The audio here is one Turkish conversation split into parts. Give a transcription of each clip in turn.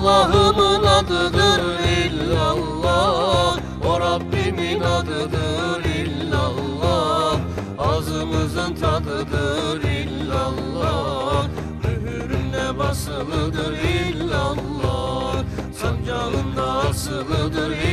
Allah'ımın adıdır illallah. O Rabbimin adıdır illallah. Ağzımızın tadıdır illallah. Mühürüne basılıdır illallah. Sancağında asılıdır illallah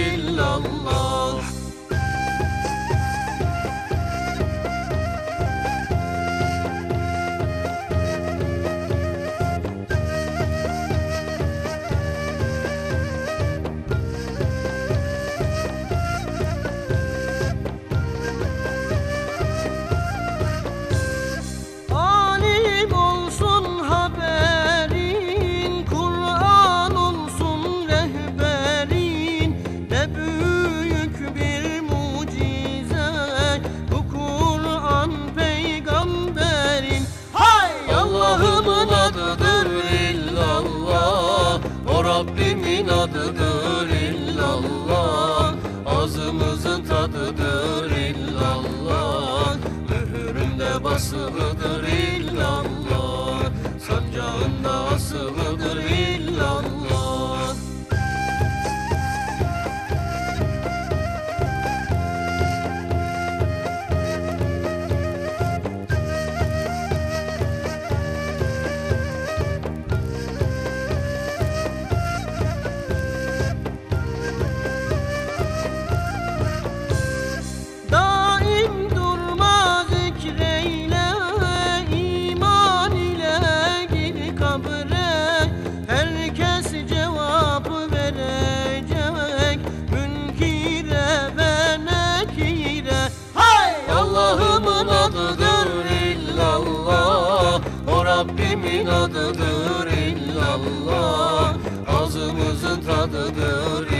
Rabbimin adıdır illallah. Ağzımızın tadıdır illallah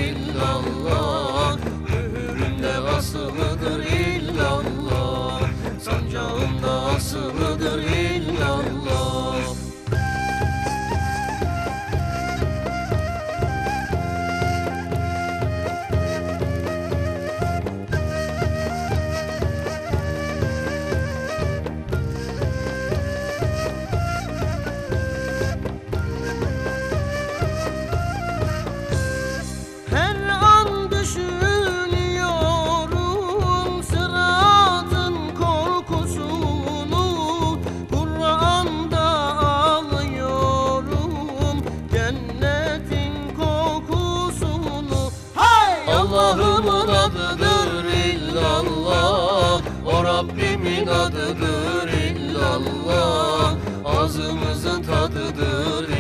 Rabbimin adıdır illallah. Ağzımızın tadıdır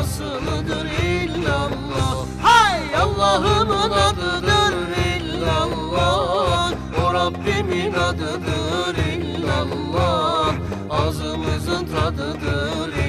Asılıdır illallah? Hay Allah'ımın adıdır illallah. O Rabbimin adıdır illallah. Ağzımızın tadıdır illallah